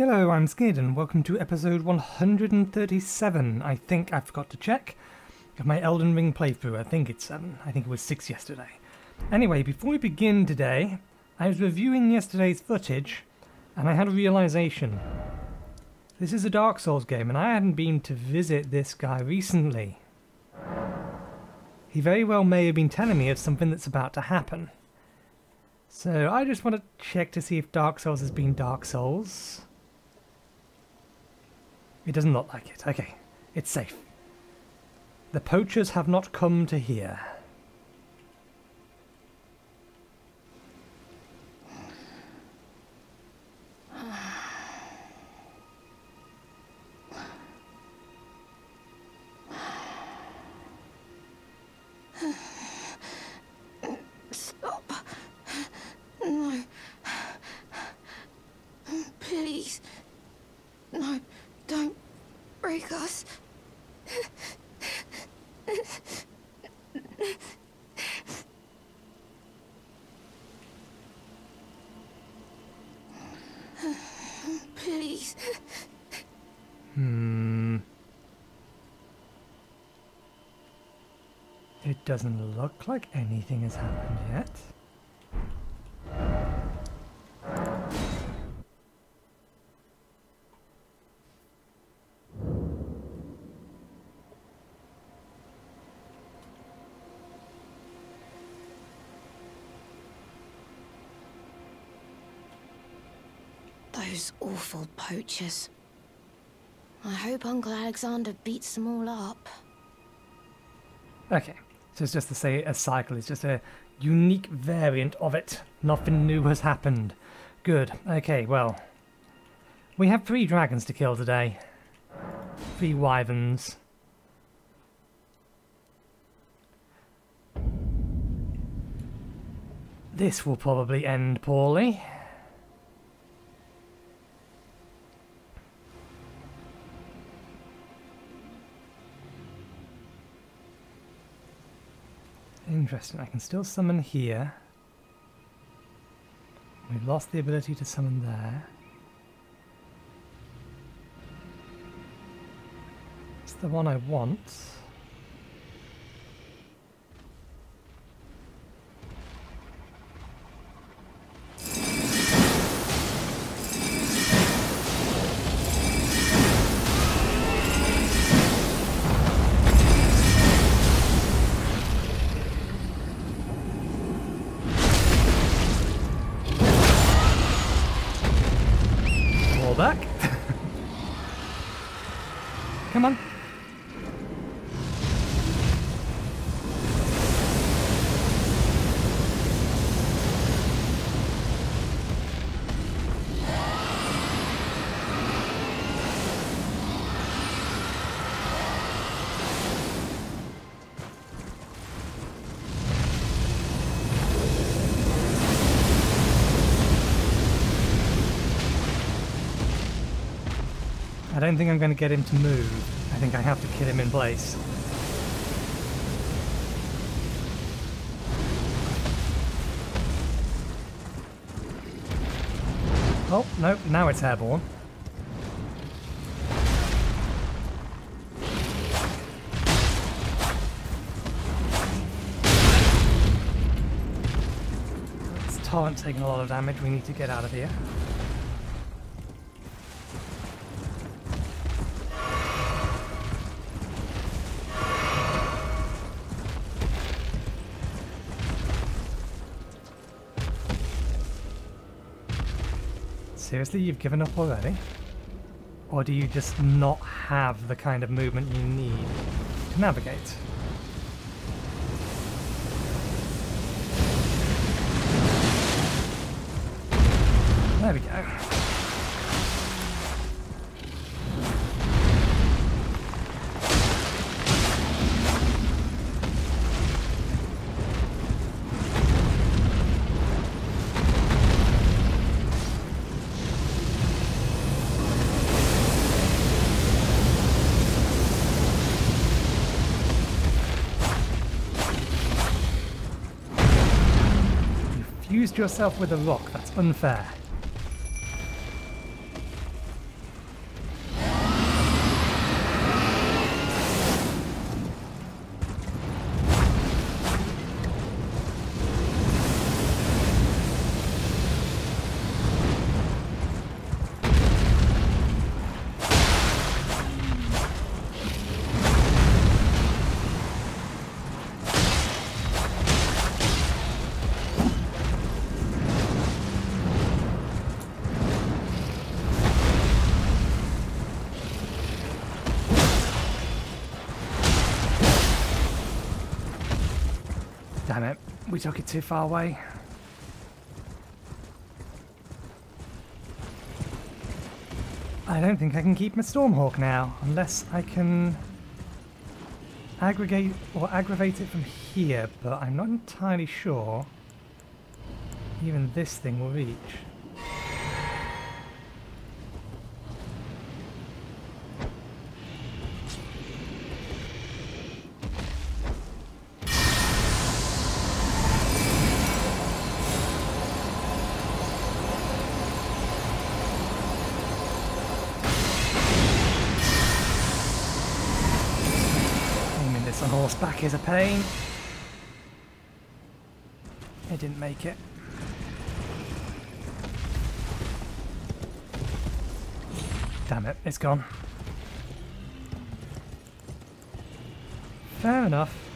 Hello, I'm Skid, and welcome to episode 137. I think I forgot to check of my Elden Ring playthrough. I think it's 7. I think it was 6 yesterday. Anyway, before we begin today, I was reviewing yesterday's footage, and I had a realization. This is a Dark Souls game, and I hadn't been to visit this guy recently. He very well may have been telling me of something that's about to happen. So I just want to check to see if Dark Souls has been Dark Souls. It doesn't look like it. Okay, it's safe. The poachers have not come to here. Stop. No. Please. No, don't break us. Please. Hmm. It doesn't look like anything has happened yet. Those awful poachers. I hope Uncle Alexander beats them all up. Okay, so it's just to say a cycle, it's just a unique variant of it. Nothing new has happened. Good, okay, well. We have three dragons to kill today. Three wyverns. This will probably end poorly. Interesting, I can still summon here. We've lost the ability to summon there. It's the one I want. I don't think I'm going to get him to move. I think I have to kill him in place. Oh, no, now it's airborne. This taking a lot of damage. We need to get out of here. Seriously, you've given up already? Or do you just not have the kind of movement you need to navigate? There we go. You yourself with a rock. That's unfair. Took it too far away. I don't think I can keep my Stormhawk now, unless I can aggregate or aggravate it from here, but I'm not entirely sure even this thing will reach. Horseback is a pain. It didn't make it. Damn it, it's gone. Fair enough.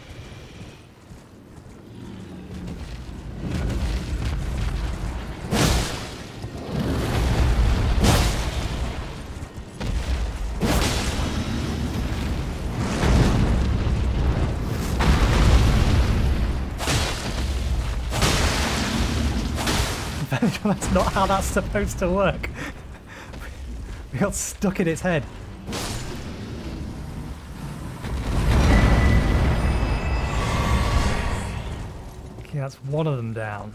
that's not how that's supposed to work. we got stuck in its head. Okay, that's one of them down.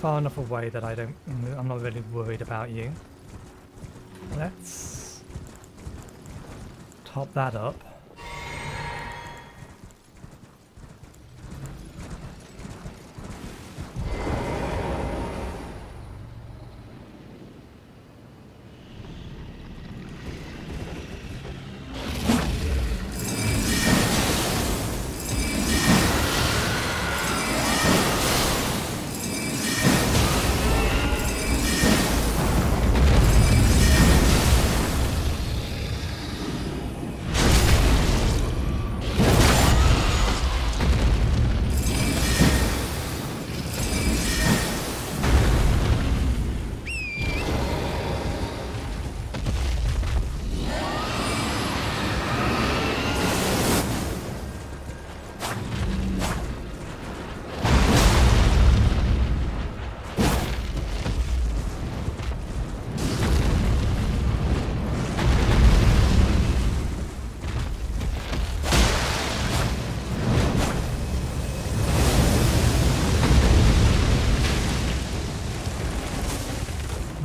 Far enough away that I don't, I'm not really worried about you. Let's top that up.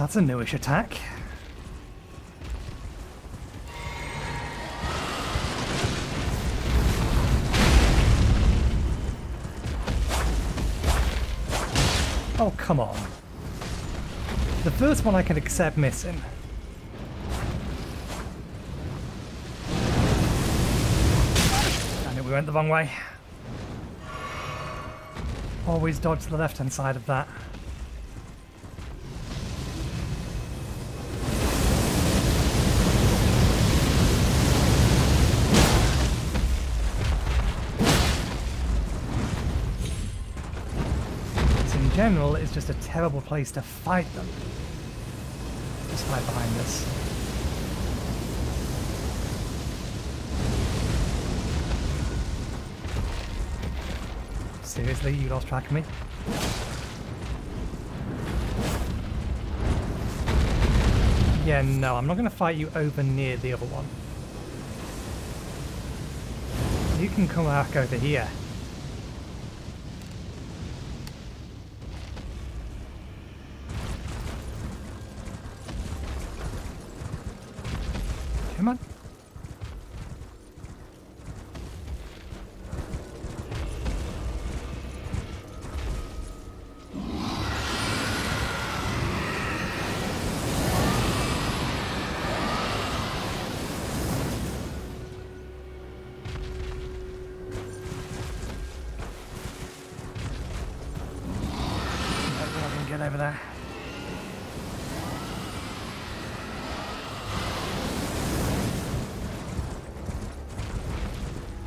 That's a newish attack. Oh, come on. The first one I can accept missing. We went the wrong way. Always dodge the left-hand side of that. Just a terrible place to fight them. Just hide behind this. Seriously, you lost track of me? Yeah, no, I'm not going to fight you over near the other one. You can come back over here.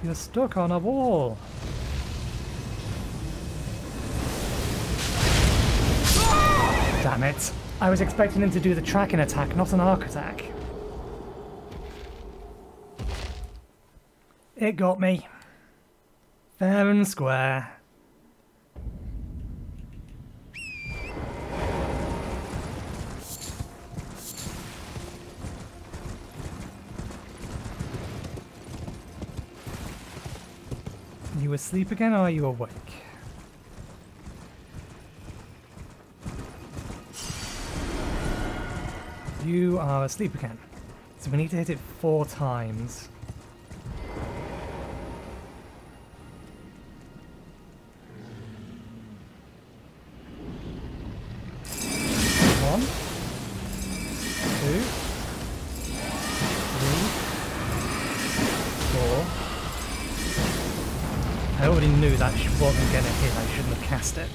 You're stuck on a wall. Damn it. I was expecting him to do the tracking attack, not an arc attack. It got me. Fair and square. Asleep again or are you awake? You are asleep again. So we need to hit it four times. I cast it.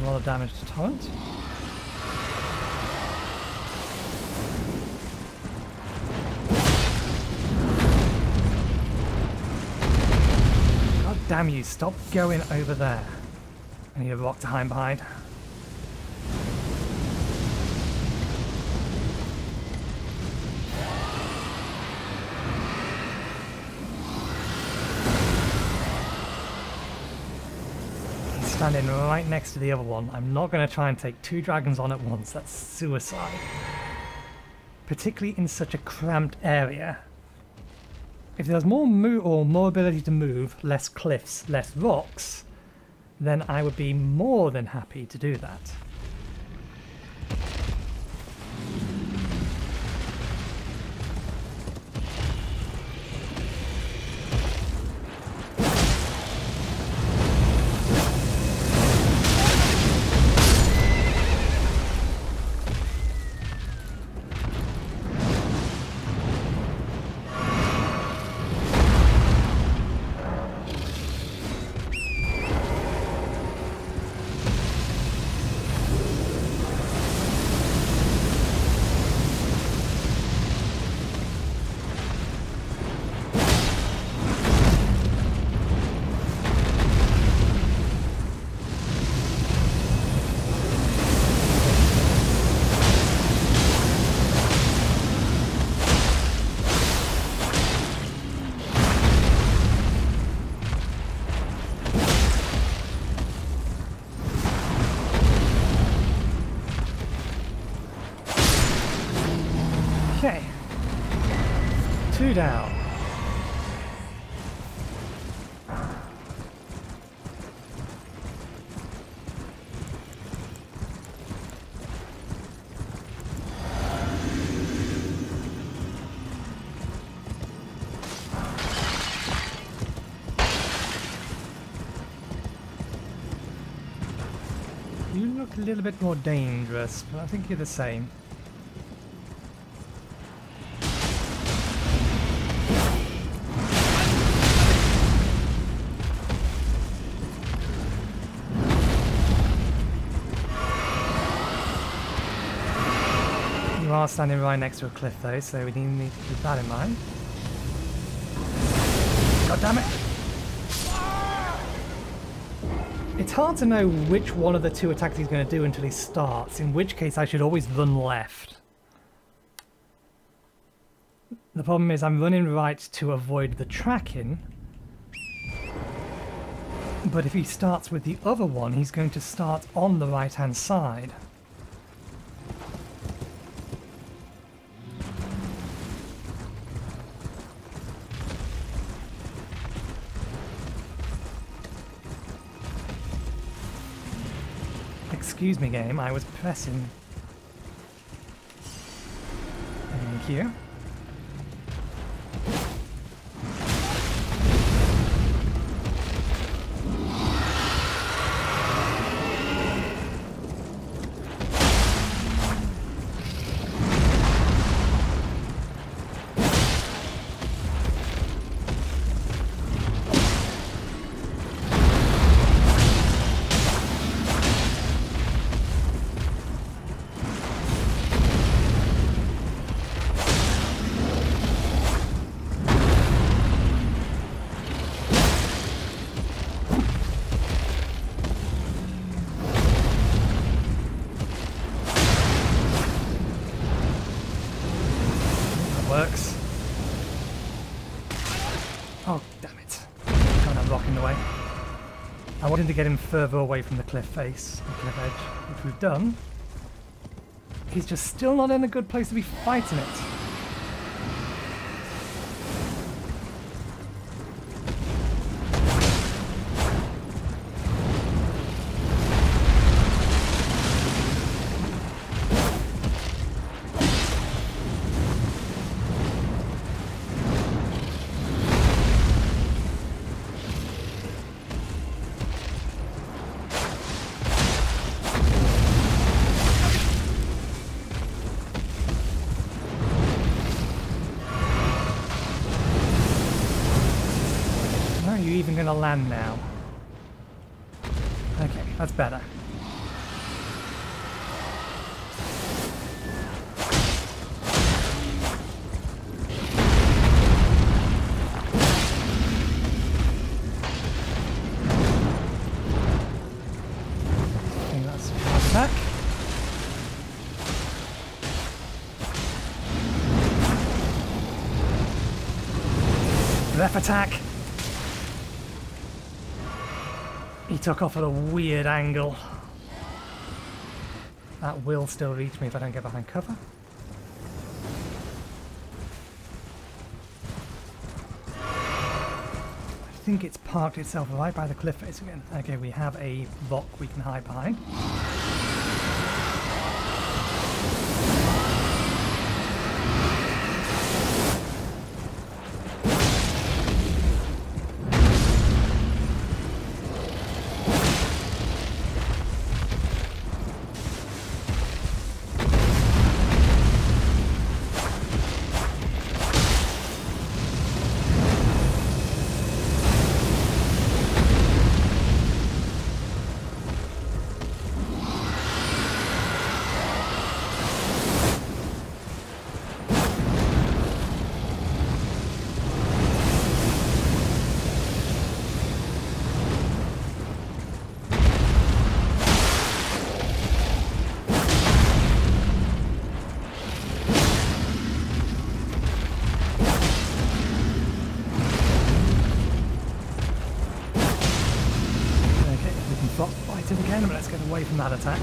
A lot of damage to Torrent. Damn you, stop going over there. I need a rock to hide behind. He's standing right next to the other one. I'm not going to try and take two dragons on at once. That's suicide. Particularly in such a cramped area. If there's more move or more ability to move, less cliffs, less rocks, then I would be more than happy to do that. Down. You look a little bit more dangerous, but I think you're the same. Standing right next to a cliff though, so we need to keep that in mind. God damn it! It's hard to know which one of the two attacks he's going to do until he starts, in which case I should always run left. The problem is I'm running right to avoid the tracking, but if he starts with the other one, he's going to start on the right hand side. Excuse me, game, I was pressing. Thank you. Further away from the cliff face, the cliff edge, which we've done. He's just still not in a good place to be fighting it. Took off at a weird angle. That will still reach me if I don't get behind cover. I think it's parked itself right by the cliff face again. Okay, we have a rock we can hide behind. That attack.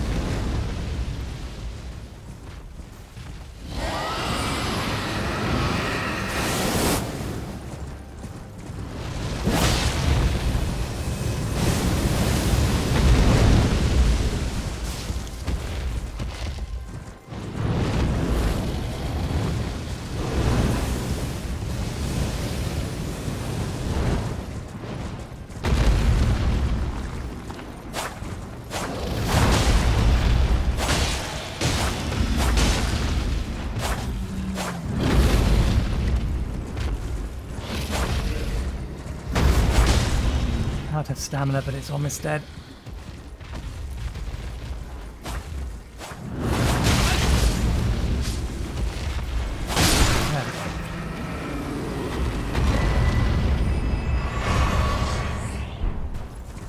Stamina, but it's almost dead.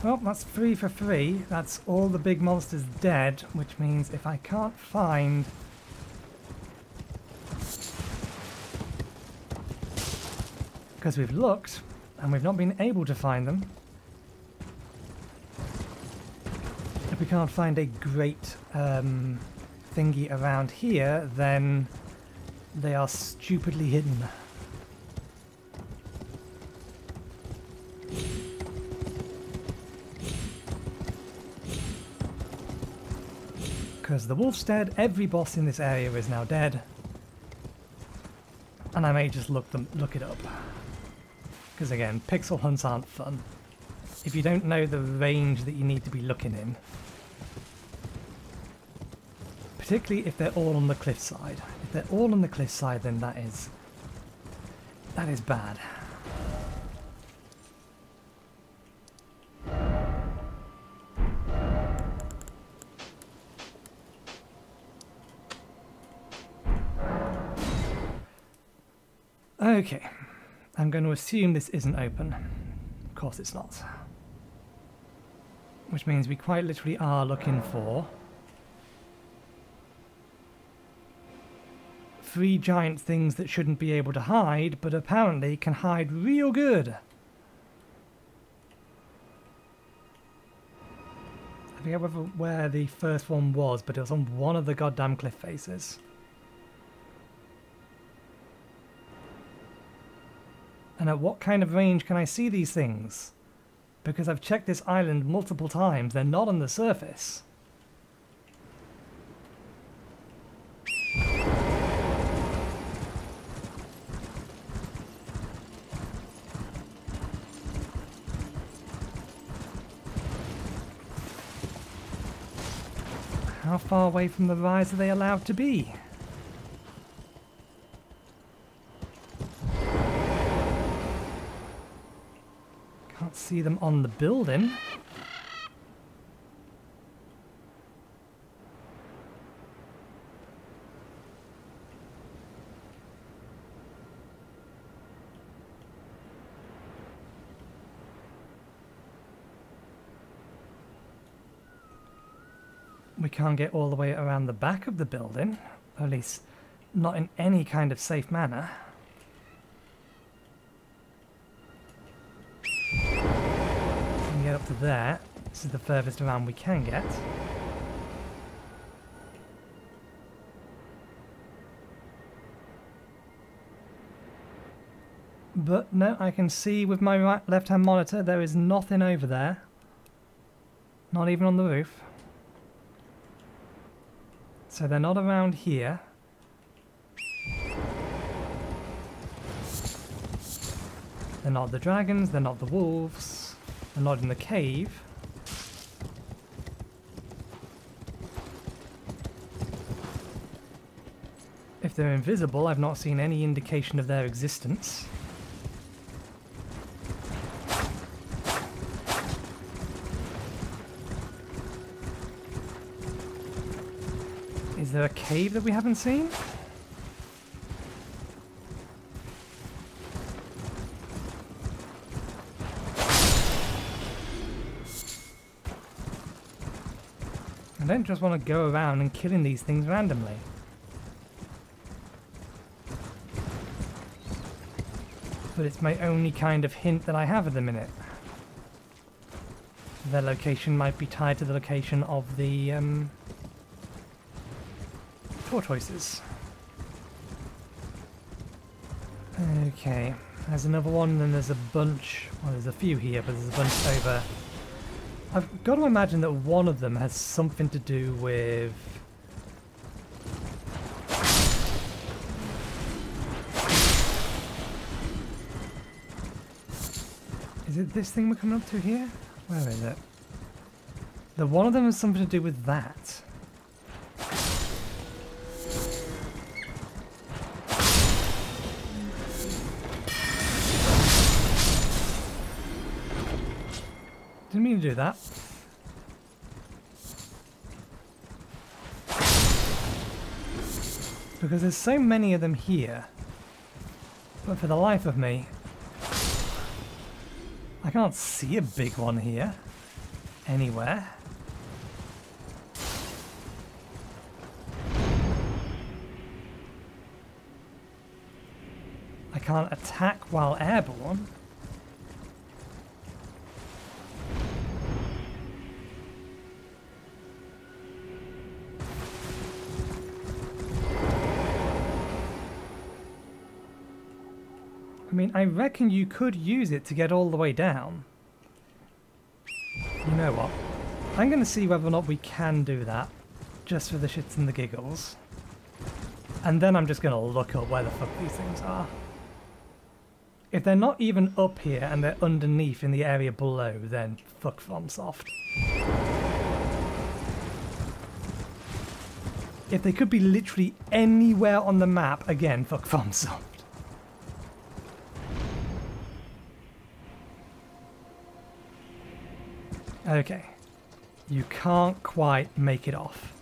Well, that's three for three. That's all the big monsters dead, which means if I can't find... Because we've looked, and we've not been able to find them. If we can't find a great um, thingy around here, then they are stupidly hidden. Because the wolf's dead, every boss in this area is now dead. And I may just look them look it up. Because again, pixel hunts aren't fun. If you don't know the range that you need to be looking in, particularly if they're all on the cliffside. If they're all on the cliffside, then that is that is bad. Okay, I'm going to assume this isn't open. Of course it's not. Which means we quite literally are looking for three giant things that shouldn't be able to hide, but apparently can hide real good. I forget whether, where the first one was, but it was on one of the goddamn cliff faces. And at what kind of range can I see these things? Because I've checked this island multiple times, they're not on the surface. How far away from the rise are they allowed to be? Can't see them on the building. Can't get all the way around the back of the building, at least not in any kind of safe manner. Can get up to there. This is the furthest around we can get. But no, I can see with my right left-hand monitor there is nothing over there. Not even on the roof. So they're not around here. They're not the dragons, they're not the wolves, they're not in the cave. If they're invisible, I've not seen any indication of their existence. Is there a cave that we haven't seen? I don't just want to go around and killing these things randomly. But it's my only kind of hint that I have at the minute. Their location might be tied to the location of the um, tortoises. Okay, there's another one, then there's a bunch. Well, there's a few here, but there's a bunch over. I've got to imagine that one of them has something to do with. Is it this thing we're coming up to here? Where is it? The one of them has something to do with that. To do that. Because there's so many of them here. But for the life of me, I can't see a big one here. Anywhere. I can't attack while airborne. Mean, I reckon you could use it to get all the way down. You know what? I'm going to see whether or not we can do that, just for the shits and the giggles. And then I'm just going to look up where the fuck these things are. If they're not even up here and they're underneath in the area below, then fuck FromSoft. If they could be literally anywhere on the map, again, fuck FromSoft. Okay. You can't quite make it off.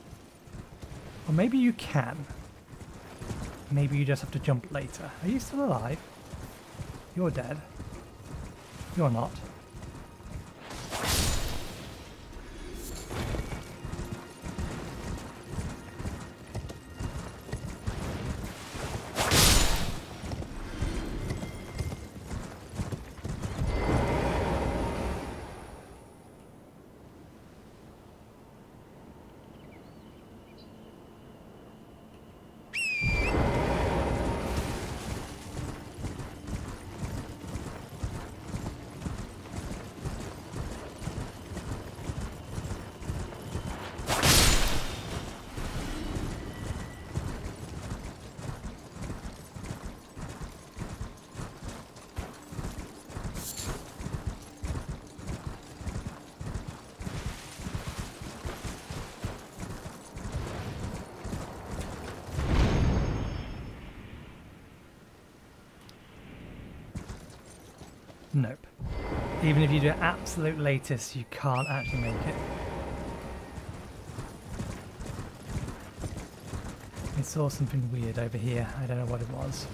Or maybe you can. Maybe you just have to jump later. Are you still alive? You're dead. You're not. nope. Even if you do absolute latest, you can't actually make it. I saw something weird over here. I don't know what it was.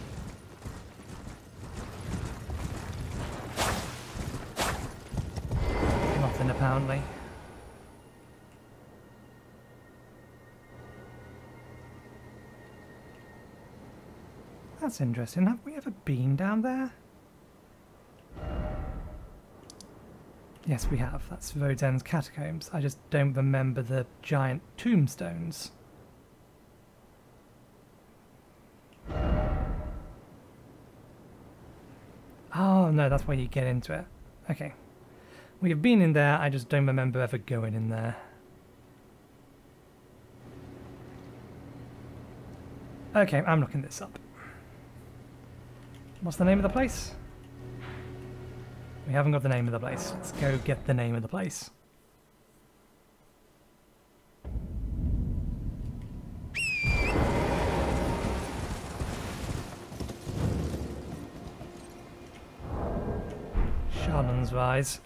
Nothing apparently. That's interesting. Have we ever been down there? Yes, we have. That's Road's End's catacombs. I just don't remember the giant tombstones. Oh, no, that's where you get into it. Okay. We have been in there, I just don't remember ever going in there. Okay, I'm looking this up. What's the name of the place? We haven't got the name of the place. Let's go get the name of the place. Chelona's Rise.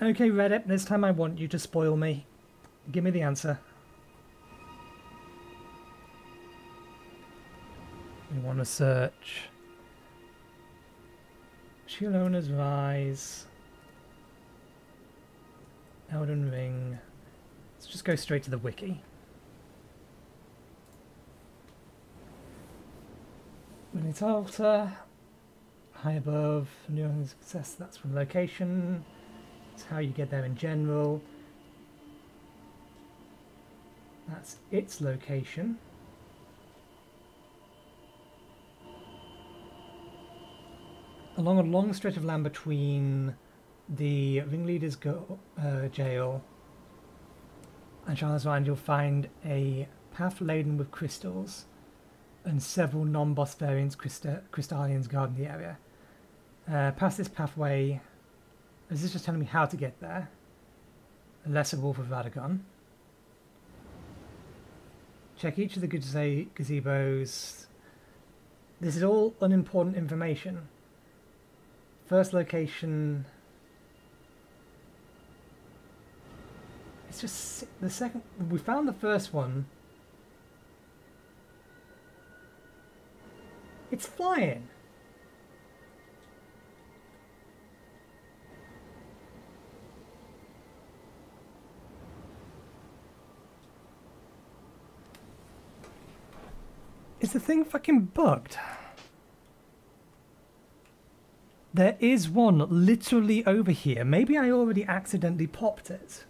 Okay, Reddit, this time I want you to spoil me. Give me the answer. We want to search. Chelona's Rise. Elden Ring. Let's just go straight to the wiki. Moonlight Altar. High above. New success. That's from location. It's how you get there in general. That's its location. Along a long stretch of land between the ringleader's go, uh, jail and Charles Rand, you'll find a path laden with crystals and several non-boss variants crystallians guarding the area. Uh, past this pathway, is this is just telling me how to get there. A lesser wolf of Radagon. Check each of the gaze gazebos. This is all unimportant information. First location... It's just the second... We found the first one. It's flying. Is the thing fucking bugged? There is one literally over here. Maybe I already accidentally popped it.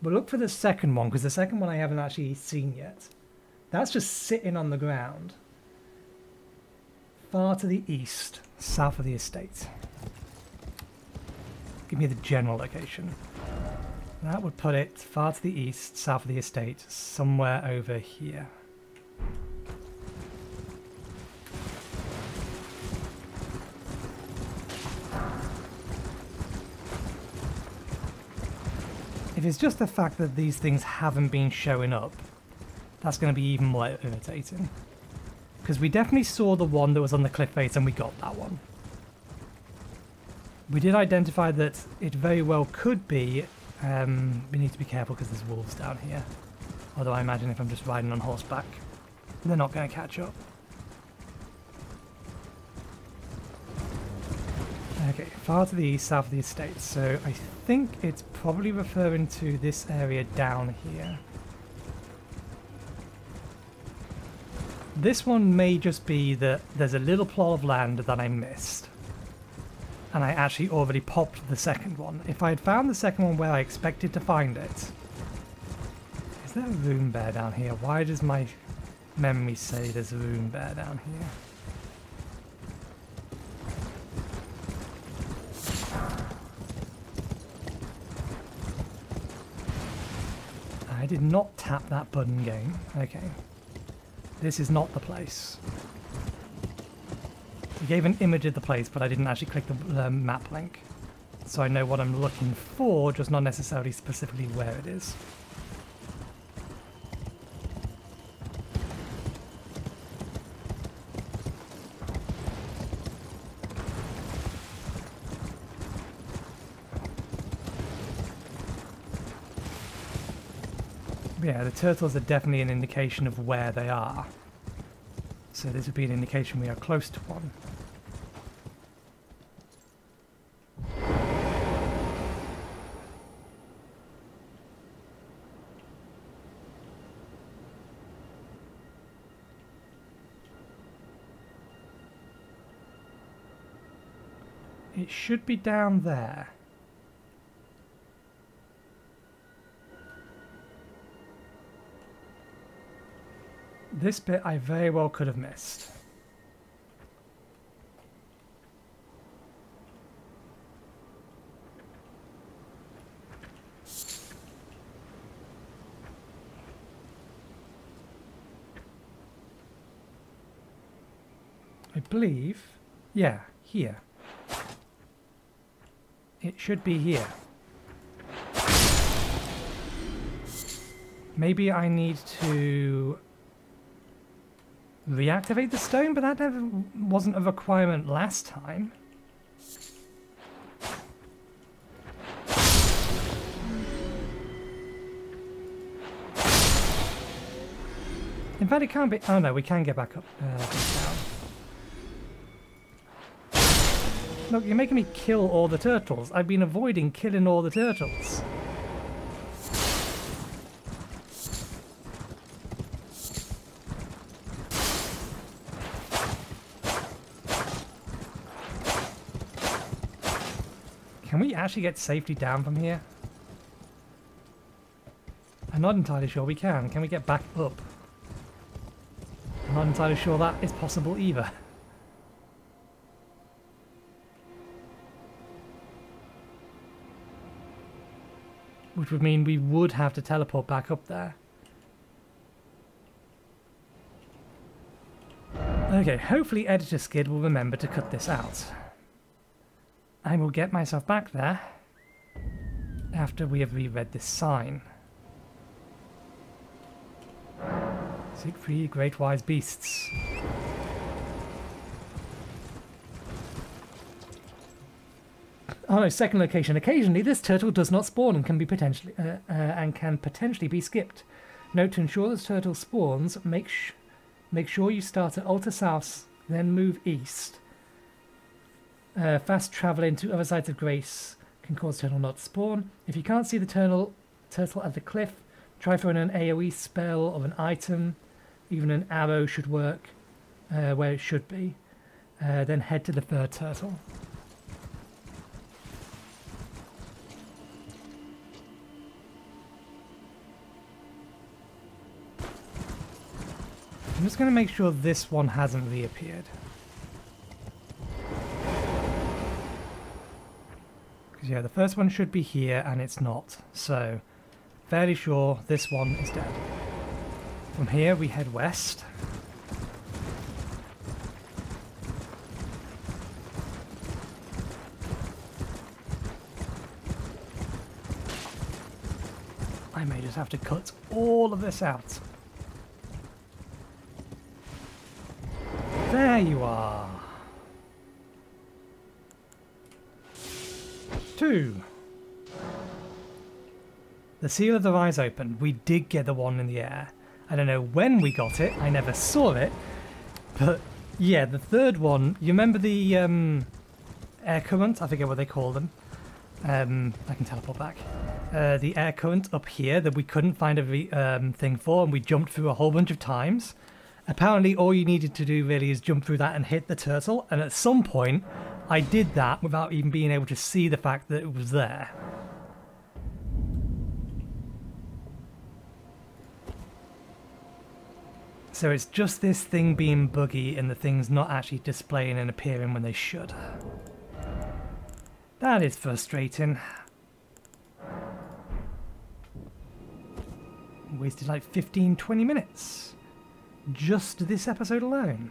But look for the second one, because the second one I haven't actually seen yet. That's just sitting on the ground. Far to the east, south of the estate. Give me the general location. That would put it far to the east, south of the estate, somewhere over here. If it's just the fact that these things haven't been showing up, that's going to be even more irritating. Because we definitely saw the one that was on the cliff face and we got that one. We did identify that it very well could be... Um, we need to be careful because there's wolves down here. Although I imagine if I'm just riding on horseback, they're not going to catch up. Okay, far to the east, south of the estate. So I think it's probably referring to this area down here. This one may just be that there's a little plot of land that I missed. And I actually already popped the second one. If I had found the second one where I expected to find it... Is there a rune bear down here? Why does my memory say there's a rune bear down here? Did not tap that button game. Okay. This is not the place. I gave an image of the place, but I didn't actually click the map link. So I know what I'm looking for, just not necessarily specifically where it is. Yeah, the turtles are definitely an indication of where they are. So this would be an indication we are close to one. It should be down there. This bit I very well could have missed. I believe, yeah, here. It should be here. Maybe I need to reactivate the stone, but that never wasn't a requirement last time. In fact, it can't be. Oh no, we can get back up. Uh. Look, you're making me kill all the turtles. I've been avoiding killing all the turtles. Can we actually get safely down from here? I'm not entirely sure we can. Can we get back up? I'm not entirely sure that is possible either. Which would mean we would have to teleport back up there. Okay, hopefully Editor Skid will remember to cut this out. I will get myself back there after we have reread this sign. Seek free great wise beasts. Oh no, second location. Occasionally, this turtle does not spawn and can be potentially uh, uh, and can potentially be skipped. Note to ensure this turtle spawns, make make sure you start at Altar South, then move east. Uh, fast traveling to other Sites of Grace can cause turtle not to spawn. If you can't see the turtle turtle at the cliff, try throwing an AoE spell of an item. Even an arrow should work uh, where it should be. Uh, then head to the third turtle. I'm just going to make sure this one hasn't reappeared. Because yeah, the first one should be here and it's not. So, fairly sure this one is dead. From here we head west. I may just have to cut all of this out. There you are. The seal of the rise opened. We did get the one in the air. I don't know when we got it. I never saw it. But yeah, the third one. You remember the um, air current? I forget what they call them. Um, I can teleport back. Uh, the air current up here that we couldn't find a um, thing for, and we jumped through a whole bunch of times. Apparently all you needed to do really is jump through that and hit the turtle, and at some point I did that without even being able to see the fact that it was there. So it's just this thing being buggy and the things not actually displaying and appearing when they should. That is frustrating. Wasted like 15-20 minutes just this episode alone.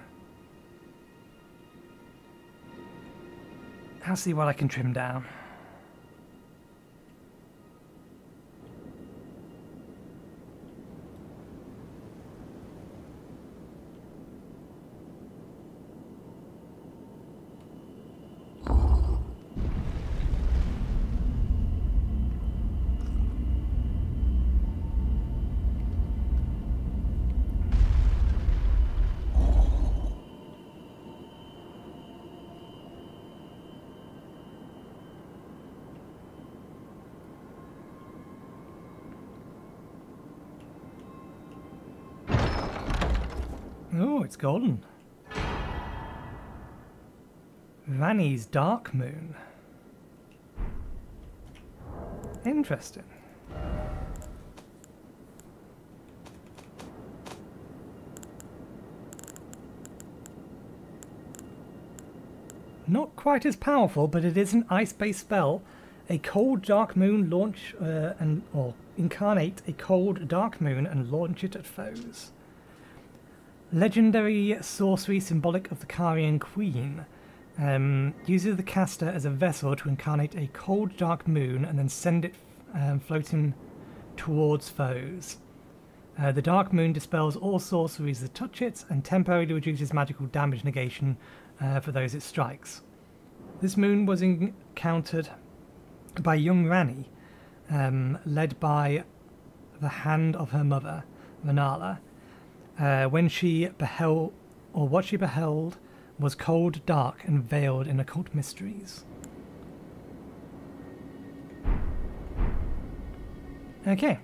I'll see what I can trim down. Oh, it's golden. Ranni's Dark Moon. Interesting. Not quite as powerful, but it is an ice-based spell. A cold dark moon launch uh, and or incarnate a cold dark moon and launch it at foes. Legendary sorcery symbolic of the Carian Queen. Um, uses the caster as a vessel to incarnate a cold dark moon and then send it um, floating towards foes. Uh, the dark moon dispels all sorceries that touch it and temporarily reduces magical damage negation uh, for those it strikes. This moon was encountered by young Ranni, um, led by the hand of her mother, Rennala, uh, when she beheld, or what she beheld, was cold, dark, and veiled in occult mysteries. Okay,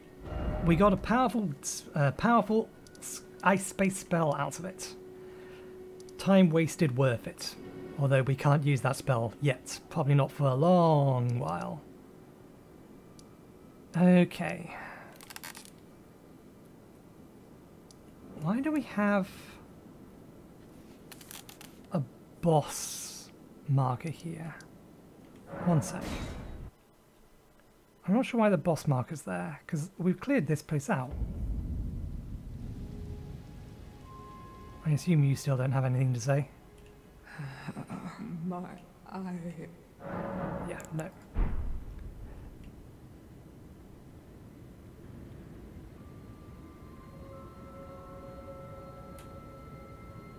we got a powerful, uh, powerful ice space spell out of it. Time wasted worth it. Although we can't use that spell yet. Probably not for a long while. Okay. Why do we have a boss marker here? One sec. I'm not sure why the boss marker's there, because we've cleared this place out. I assume you still don't have anything to say. My eye. Yeah, no.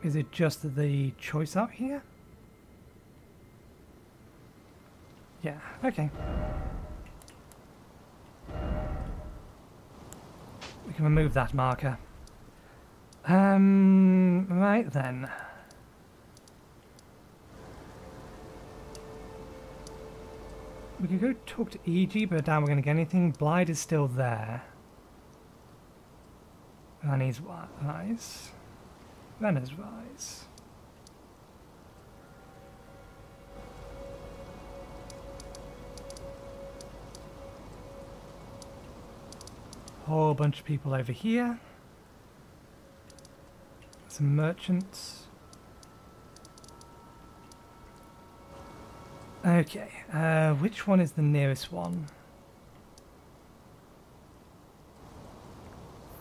Is it just the choice out here? Yeah, okay. We can remove that marker. Um, right then. We could go talk to Iji, but I doubt we're going to get anything. Blaidd is still there. Ranni's rise. Renna's rise. Whole bunch of people over here. Some merchants. Okay, uh, which one is the nearest one?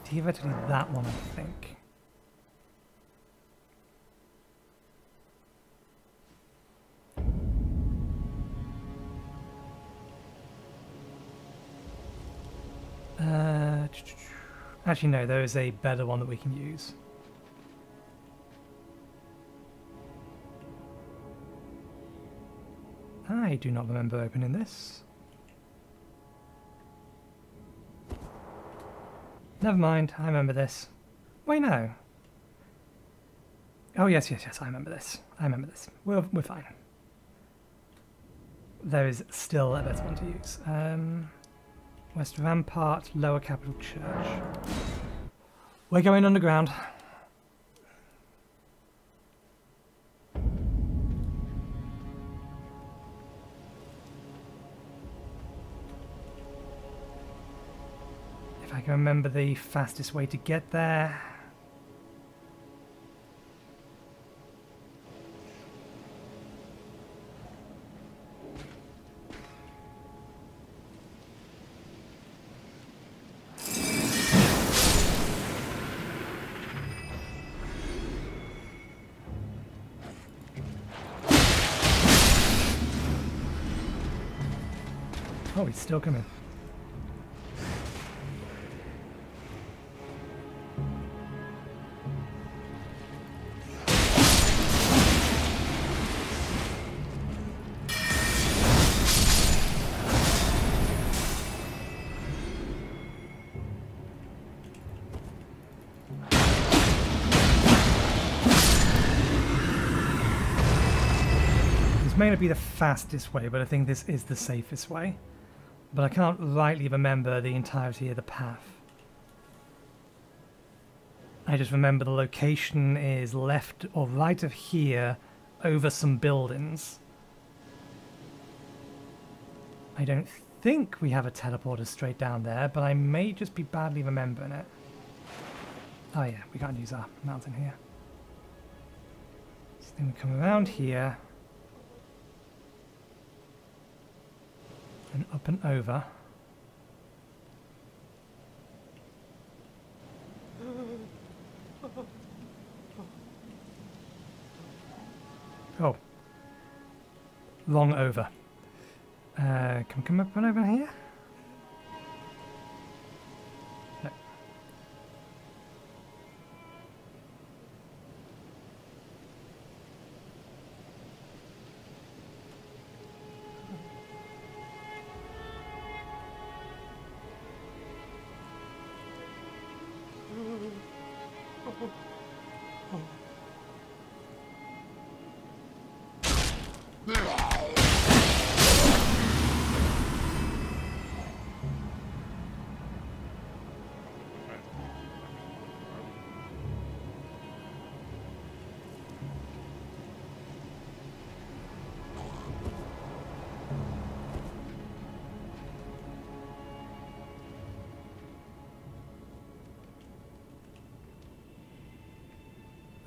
Theoretically that one, I think. Actually no, there is a better one that we can use. I do not remember opening this. Never mind, I remember this. Wait, no. Oh, yes, yes, yes, I remember this. I remember this. We're, we're fine. There is still a better one to use. Um, West Rampart, Lower Capital Church. We're going underground. If I can remember the fastest way to get there. Still coming. This may not be the fastest way, but I think this is the safest way. But I can't rightly remember the entirety of the path. I just remember the location is left or right of here over some buildings. I don't think we have a teleporter straight down there, but I may just be badly remembering it. Oh yeah, we can't use our mountain here. So then we come around here. And up and over. Oh. Long over. Uh, can we come up and over here?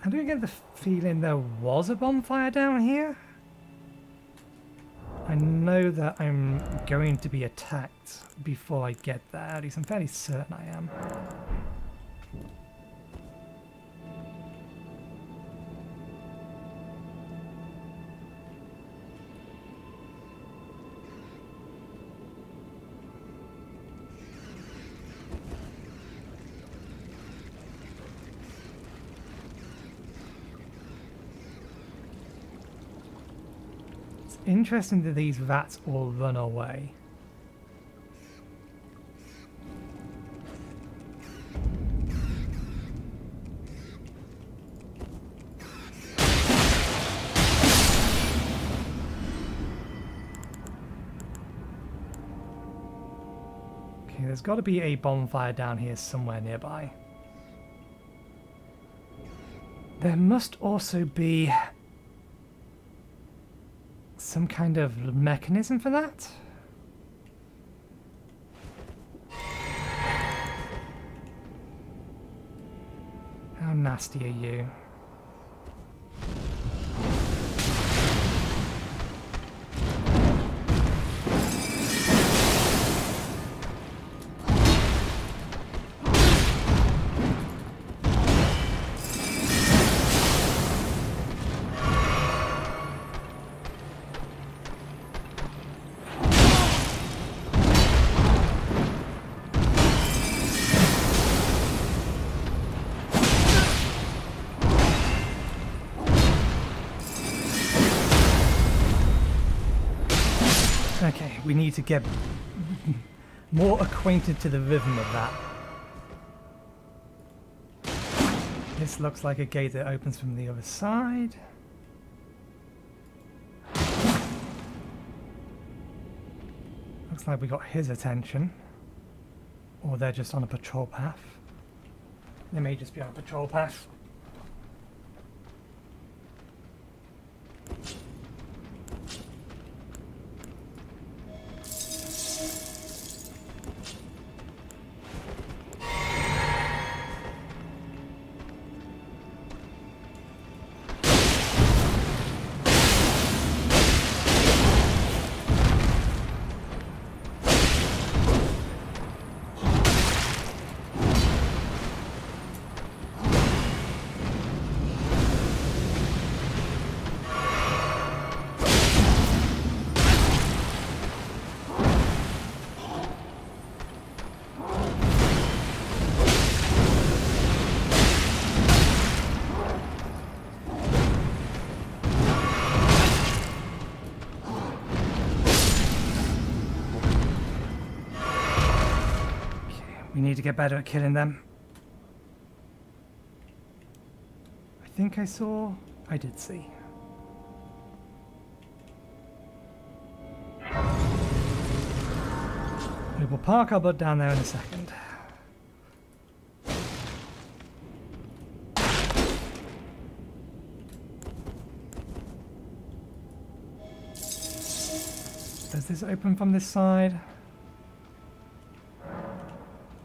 I do get the feeling there was a bonfire down here. I know that I'm going to be attacked before I get there. At least I'm fairly certain I am. Interesting that these rats all run away. Okay, there's got to be a bonfire down here somewhere nearby. There must also be some kind of mechanism for that? How nasty are you? We need to get more acquainted to the rhythm of that. This looks like a gate that opens from the other side. Looks like we got his attention. Or they're just on a patrol path. They may just be on a patrol path. to get better at killing them. I think I saw... I did see. We will park our butt down there in a second. Does this open from this side?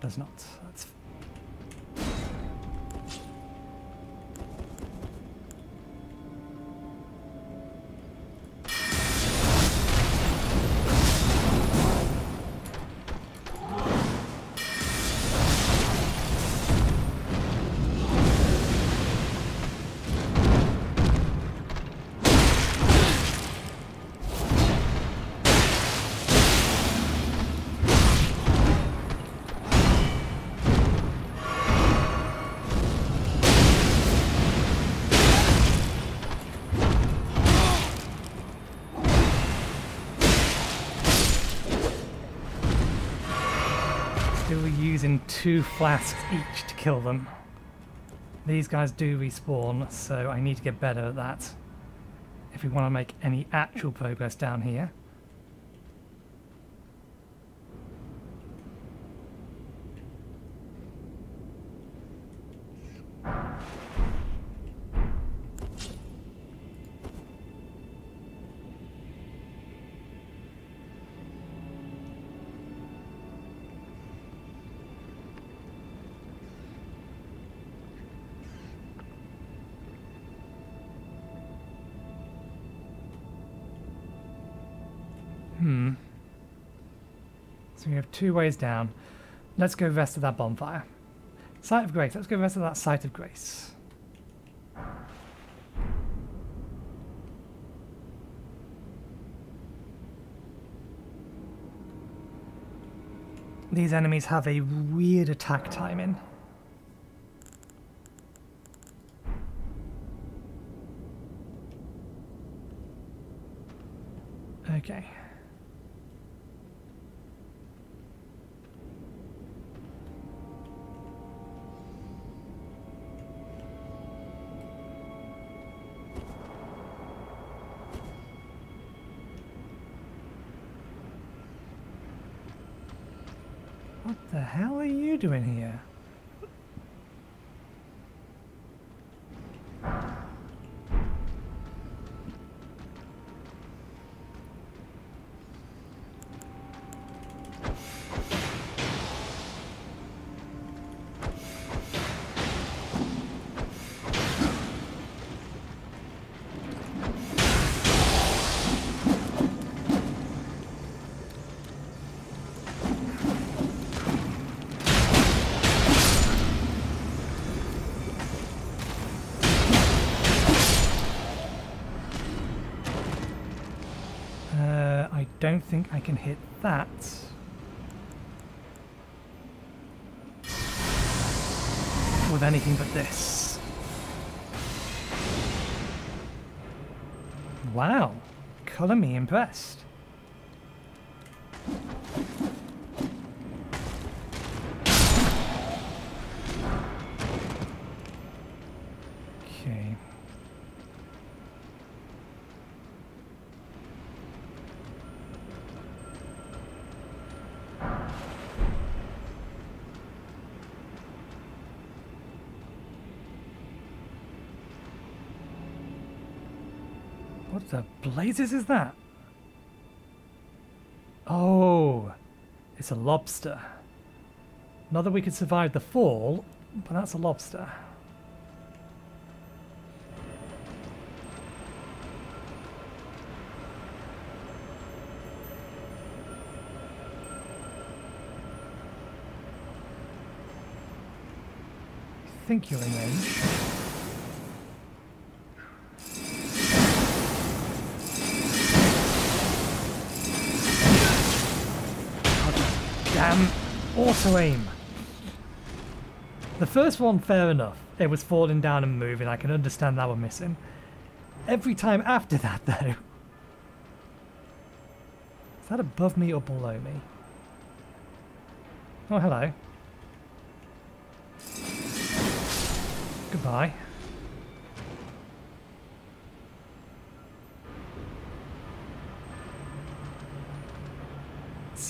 Does not. Two flasks each to kill them. These guys do respawn, so I need to get better at that if we want to make any actual progress down here. Two ways down. Let's go rest of that bonfire. Site of Grace. Let's go rest of that Site of Grace. These enemies have a weird attack timing. Okay. Are you doing here? Colour me impressed. What the blazes is that? Oh, it's a lobster. Not that we could survive the fall, but that's a lobster. I think you're in range. Auto aim. The first one, fair enough. It was falling down and moving. I can understand that we're missing. Every time after that, though. Is that above me or below me? Oh, hello. Goodbye.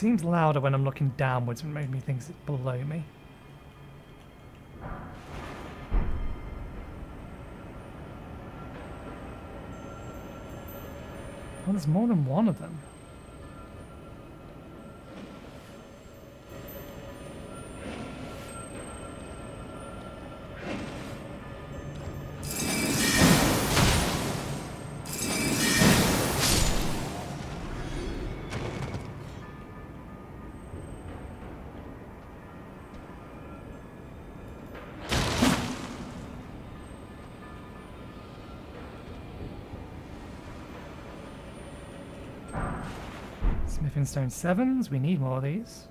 Seems louder when I'm looking downwards and makes me think it's below me. Oh, there's more than one of them. Smithing Stone 7s, we need more of these.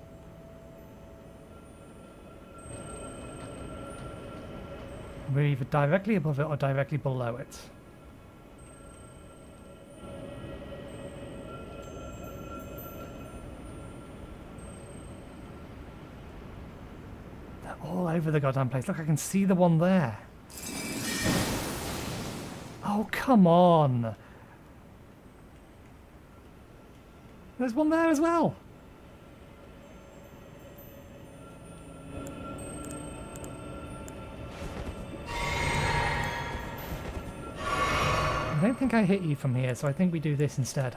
We're either directly above it or directly below it. They're all over the goddamn place. Look, I can see the one there. Oh, come on. There's one there as well. I don't think I hit you from here, so I think we do this instead.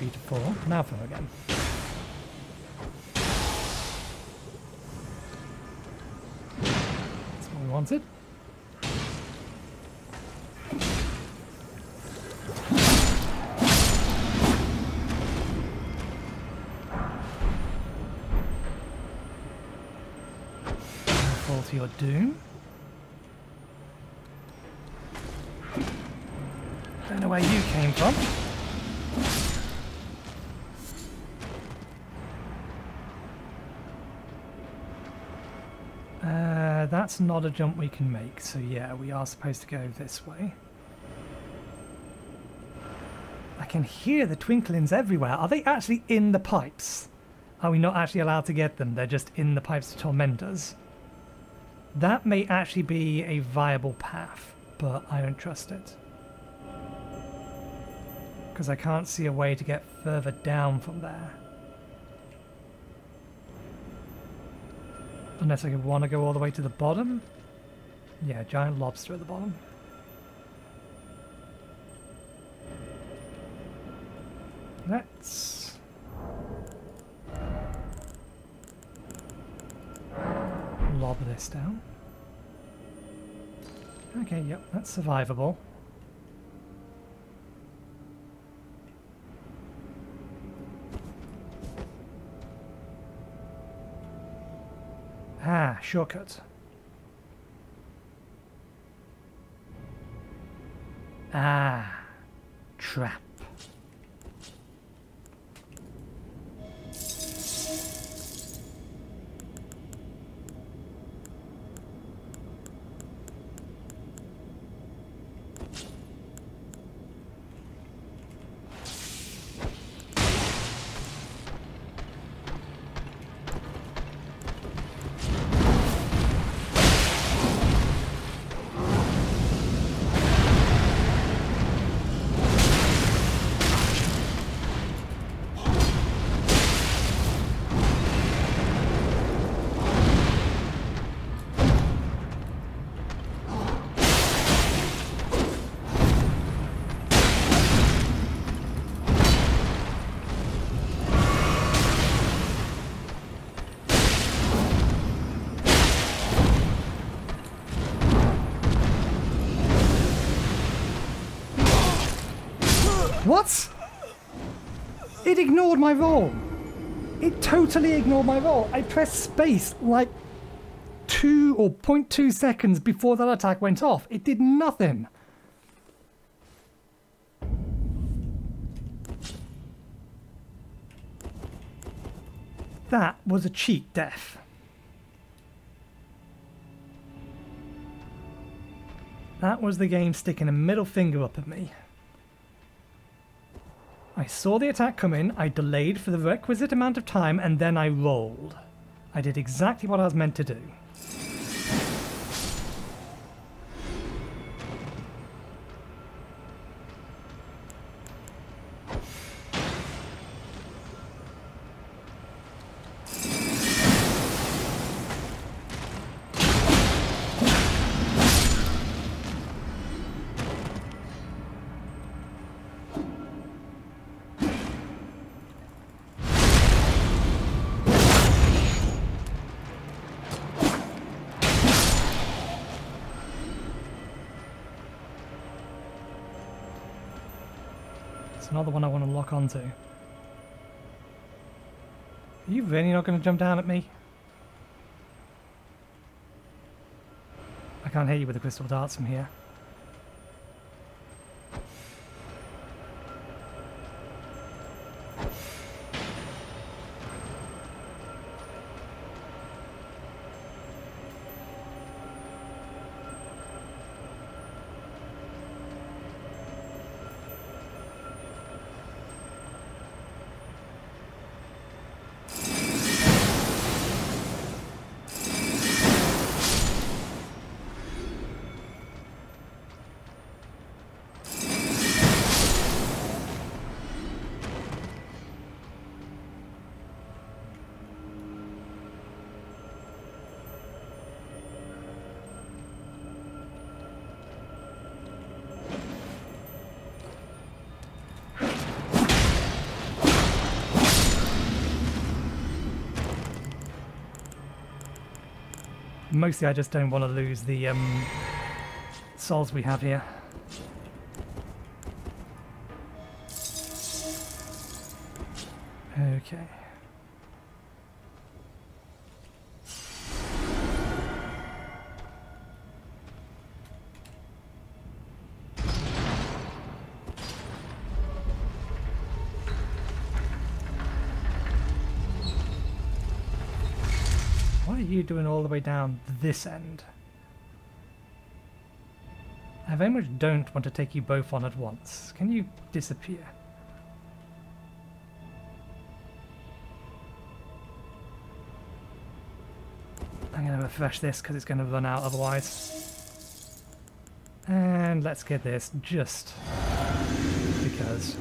Feet to four. Now for again. Wanted. Fall to your doom. Don't know where you came from. That's not a jump we can make, so yeah, we are supposed to go this way. I can hear the twinklings everywhere. Are they actually in the pipes? Are we not actually allowed to get them? They're just in the pipes to torment us. That may actually be a viable path, but I don't trust it. Because I can't see a way to get further down from there. Unless I want to go all the way to the bottom. Yeah, giant lobster at the bottom. Let's... Lob this down. Okay, yep, that's survivable. Ah, shortcut. Ah, trap. Ignored my roll. It totally ignored my roll. I pressed space like two or 0.2 seconds before that attack went off. It did nothing. That was a cheat death. That was the game sticking a middle finger up at me. I saw the attack come in, I delayed for the requisite amount of time, and then I rolled. I did exactly what I was meant to do. Onto. Are you really not going to jump down at me? I can't hit you with the crystal darts from here. Mostly I just don't want to lose the um, souls we have here. Okay. Doing all the way down this end? I very much don't want to take you both on at once. Can you disappear? I'm going to refresh this because it's going to run out otherwise. And let's get this just because.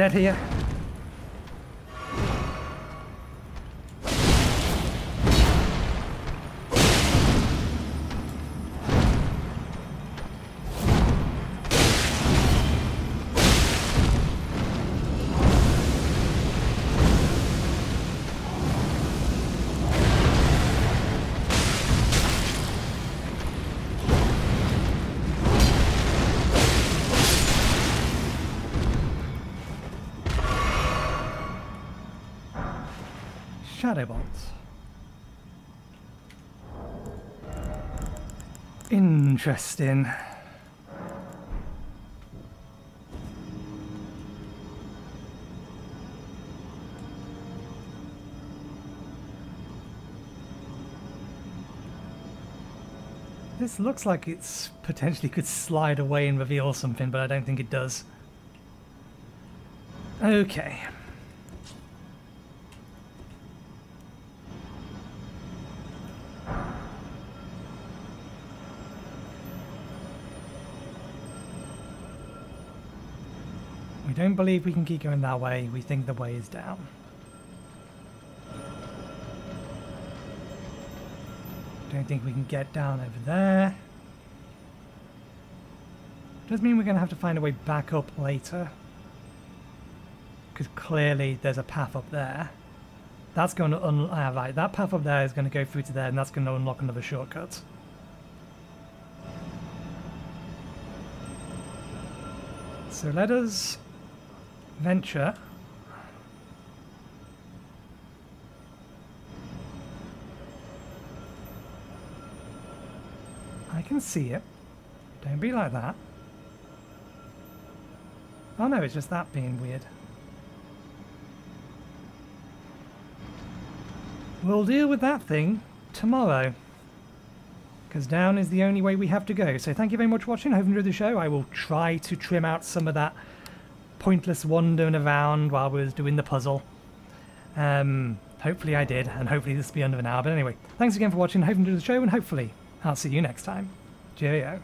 Dead here. Shadow bolts. Interesting. This looks like it's potentially could slide away and reveal something, but I don't think it does. Okay. Don't believe we can keep going that way. We think the way is down. Don't think we can get down over there. Does mean we're going to have to find a way back up later. Because clearly there's a path up there. That's going to un- ah, right, that path up there is going to go through to there and that's going to unlock another shortcut. So let us venture. I can see it. Don't be like that. Oh no, it's just that being weird. We'll deal with that thing tomorrow. Because down is the only way we have to go. So thank you very much for watching. I hope you enjoyed the show. I will try to trim out some of that pointless wandering around while we was doing the puzzle. Um, hopefully I did, and hopefully this will be under an hour. But anyway, thanks again for watching. I Hope you enjoyed the show, and hopefully I'll see you next time. Cheerio.